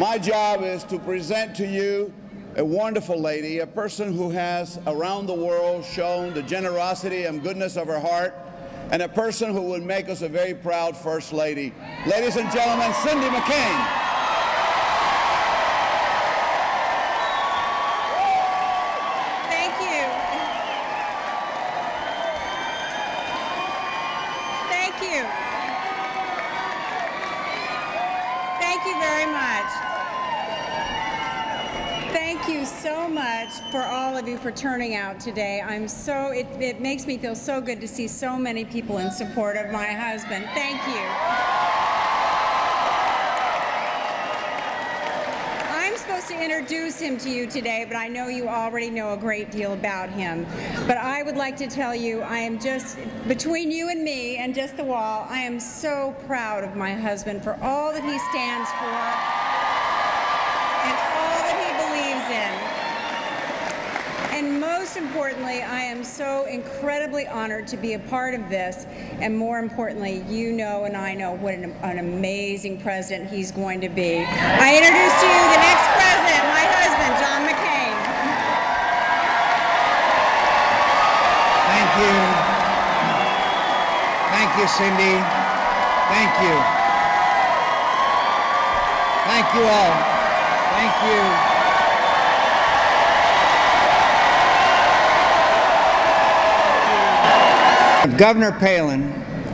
My job is to present to you a wonderful lady, a person who has around the world shown the generosity and goodness of her heart, and a person who would make us a very proud First Lady. Ladies and gentlemen, Cindy McCain. Thank you. Thank you. Thank you. Very much. Thank you so much for all of you for turning out today. I'm so, it, it makes me feel so good to see so many people in support of my husband. Thank you. Introduce him to you today, but I know you already know a great deal about him. But I would like to tell you, I am just, between you and me and just the wall, I am so proud of my husband for all that he stands for and all that he believes in. And most importantly, I am so incredibly honored to be a part of this. And more importantly, you know and I know what an, an amazing president he's going to be. I introduce to you the next president, you, Cindy. Thank you. Thank you all. Thank you. Governor Palin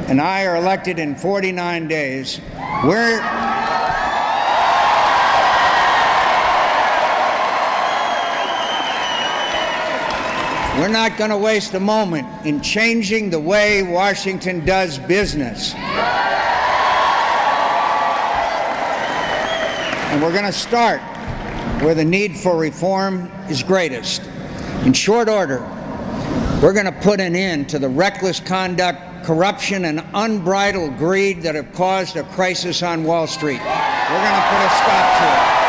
and I are elected in 49 days, we're We're not going to waste a moment in changing the way Washington does business. And we're going to start where the need for reform is greatest. In short order, we're going to put an end to the reckless conduct, corruption, and unbridled greed that have caused a crisis on Wall Street. We're going to put a stop to it.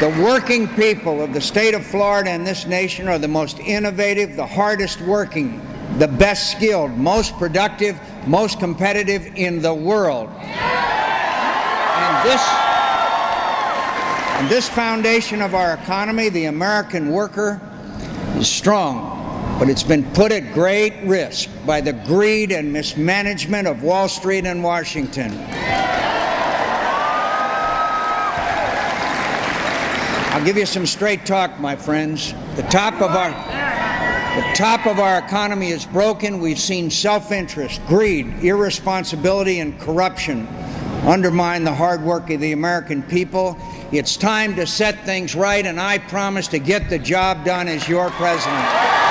The working people of the state of Florida and this nation are the most innovative, the hardest working, the best skilled, most productive, most competitive in the world. And this, and this foundation of our economy, the American worker, is strong, but it's been put at great risk by the greed and mismanagement of Wall Street and Washington. I'll give you some straight talk, my friends. The top of our the top of our economy is broken. We've seen self-interest, greed, irresponsibility, and corruption undermine the hard work of the American people. It's time to set things right, and I promise to get the job done as your president.